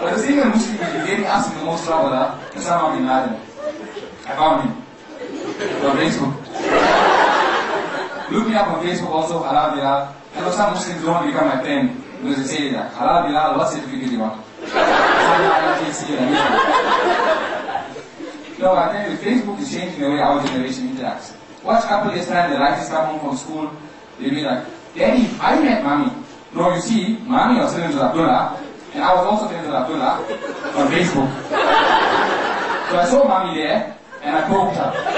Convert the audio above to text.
Muslim is getting us in the most trouble, huh? Osama bin Laden. I found him. On Facebook. Look me up on Facebook also, Halal Bilal. I know some Muslims don't want to become my friend because they say that Halal Bilal, what certificate you want? no, I tell you, Facebook is changing the way our generation interacts. Watch couple years time, the righties come home from school, they'll be like, Daddy, I met mommy. No, you see, mommy was friends with Abdullah, and I was also friends with Abdullah on Facebook. So I saw mommy there, and I poked her.